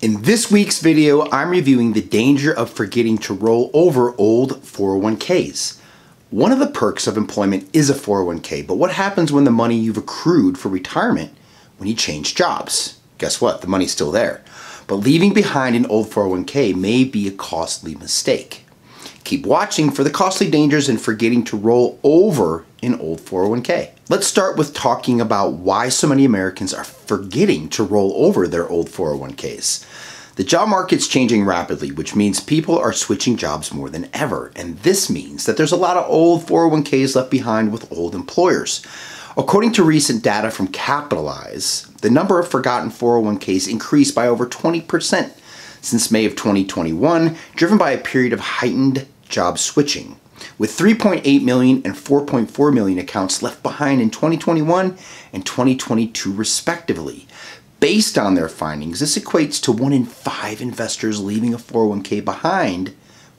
In this week's video, I'm reviewing the danger of forgetting to roll over old 401ks. One of the perks of employment is a 401k, but what happens when the money you've accrued for retirement when you change jobs? Guess what? The money's still there. But leaving behind an old 401k may be a costly mistake. Keep watching for the costly dangers in forgetting to roll over an old 401k. Let's start with talking about why so many Americans are forgetting to roll over their old 401ks. The job market's changing rapidly, which means people are switching jobs more than ever. And this means that there's a lot of old 401ks left behind with old employers. According to recent data from Capitalize, the number of forgotten 401ks increased by over 20% since May of 2021, driven by a period of heightened job switching. With 3.8 million and 4.4 million accounts left behind in 2021 and 2022 respectively. Based on their findings, this equates to one in five investors leaving a 401k behind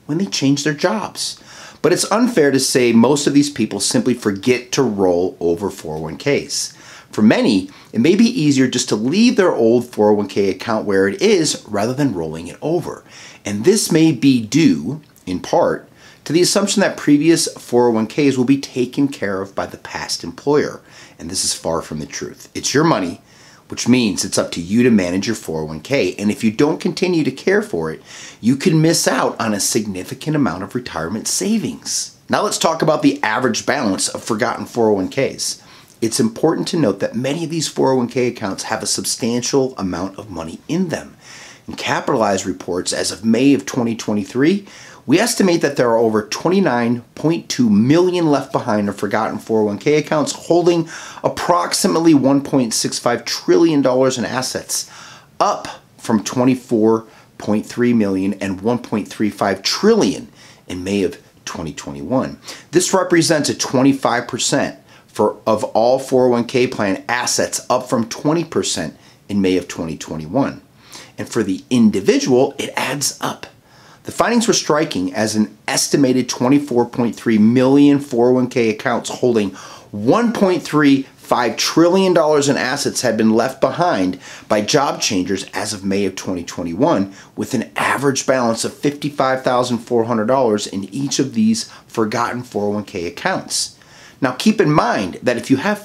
when they change their jobs. But it's unfair to say most of these people simply forget to roll over 401ks. For many, it may be easier just to leave their old 401k account where it is rather than rolling it over. And this may be due, in part, to the assumption that previous 401ks will be taken care of by the past employer. And this is far from the truth. It's your money, which means it's up to you to manage your 401k. And if you don't continue to care for it, you can miss out on a significant amount of retirement savings. Now let's talk about the average balance of forgotten 401ks. It's important to note that many of these 401k accounts have a substantial amount of money in them. And capitalized reports as of May of 2023, we estimate that there are over 29.2 million left behind of forgotten 401k accounts holding approximately $1.65 trillion in assets, up from 24.3 million and 1.35 trillion in May of 2021. This represents a 25% for of all 401k plan assets up from 20% in May of 2021. And for the individual, it adds up the findings were striking as an estimated 24.3 million 401k accounts holding 1.35 trillion dollars in assets had been left behind by job changers as of May of 2021 with an average balance of $55,400 in each of these forgotten 401k accounts. Now keep in mind that if you have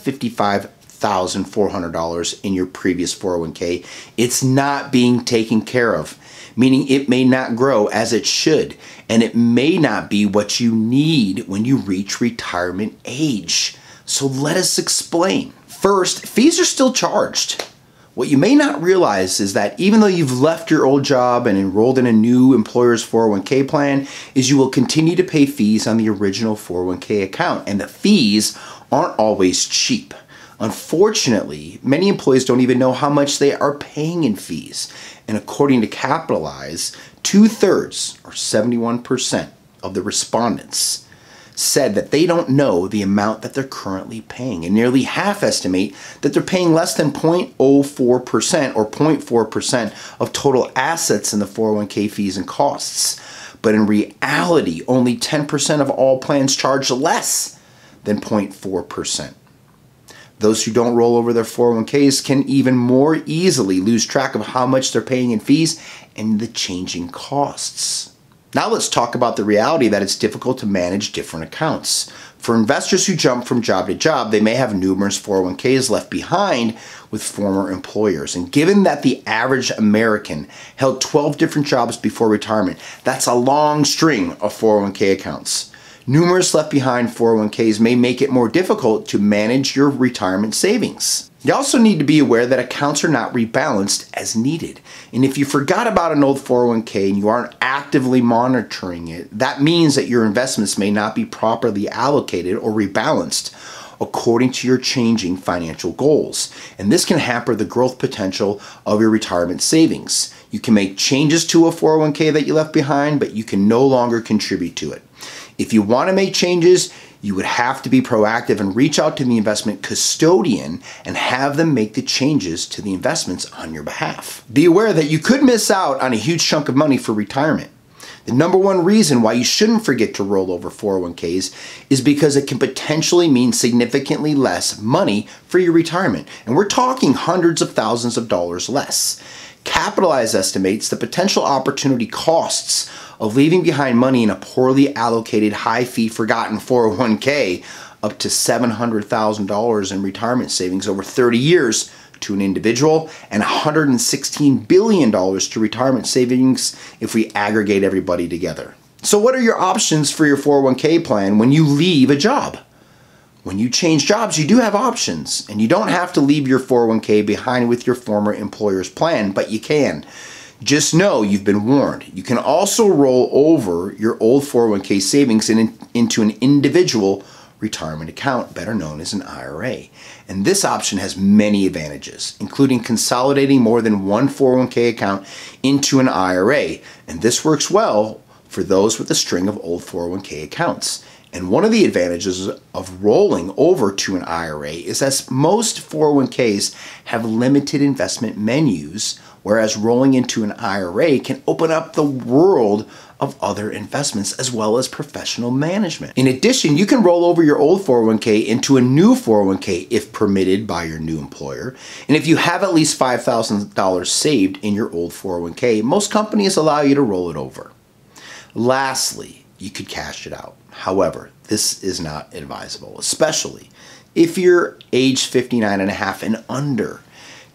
$55,400 in your previous 401k, it's not being taken care of meaning it may not grow as it should, and it may not be what you need when you reach retirement age. So let us explain. First, fees are still charged. What you may not realize is that even though you've left your old job and enrolled in a new employer's 401k plan, is you will continue to pay fees on the original 401k account, and the fees aren't always cheap. Unfortunately, many employees don't even know how much they are paying in fees. And according to Capitalize, two thirds, or 71%, of the respondents said that they don't know the amount that they're currently paying. And nearly half estimate that they're paying less than 0.04% or 0.4% of total assets in the 401k fees and costs. But in reality, only 10% of all plans charge less than 0.4%. Those who don't roll over their 401ks can even more easily lose track of how much they're paying in fees and the changing costs. Now let's talk about the reality that it's difficult to manage different accounts. For investors who jump from job to job, they may have numerous 401ks left behind with former employers. And given that the average American held 12 different jobs before retirement, that's a long string of 401k accounts. Numerous left behind 401ks may make it more difficult to manage your retirement savings. You also need to be aware that accounts are not rebalanced as needed. And if you forgot about an old 401k and you aren't actively monitoring it, that means that your investments may not be properly allocated or rebalanced according to your changing financial goals. And this can hamper the growth potential of your retirement savings. You can make changes to a 401k that you left behind, but you can no longer contribute to it. If you want to make changes, you would have to be proactive and reach out to the investment custodian and have them make the changes to the investments on your behalf. Be aware that you could miss out on a huge chunk of money for retirement. The number one reason why you shouldn't forget to roll over 401ks is because it can potentially mean significantly less money for your retirement. And we're talking hundreds of thousands of dollars less. Capitalize estimates the potential opportunity costs of leaving behind money in a poorly allocated, high fee, forgotten 401k up to $700,000 in retirement savings over 30 years to an individual and $116 billion to retirement savings if we aggregate everybody together. So, what are your options for your 401k plan when you leave a job? When you change jobs, you do have options, and you don't have to leave your 401k behind with your former employer's plan, but you can. Just know you've been warned. You can also roll over your old 401k savings in, into an individual retirement account, better known as an IRA. And this option has many advantages, including consolidating more than one 401k account into an IRA. And this works well for those with a string of old 401k accounts. And one of the advantages of rolling over to an IRA is that most 401ks have limited investment menus, whereas rolling into an IRA can open up the world of other investments as well as professional management. In addition, you can roll over your old 401k into a new 401k if permitted by your new employer. And if you have at least $5,000 saved in your old 401k, most companies allow you to roll it over. Lastly, you could cash it out. However, this is not advisable, especially if you're age 59 and a half and under.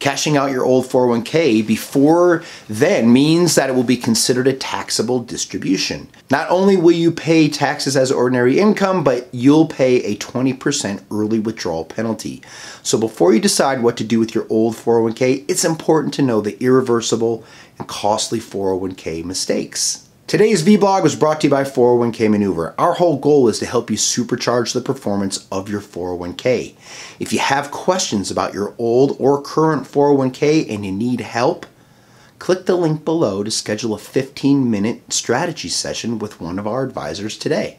Cashing out your old 401k before then means that it will be considered a taxable distribution. Not only will you pay taxes as ordinary income, but you'll pay a 20% early withdrawal penalty. So before you decide what to do with your old 401k, it's important to know the irreversible and costly 401k mistakes. Today's vlog was brought to you by 401k Maneuver. Our whole goal is to help you supercharge the performance of your 401k. If you have questions about your old or current 401k and you need help, click the link below to schedule a 15 minute strategy session with one of our advisors today.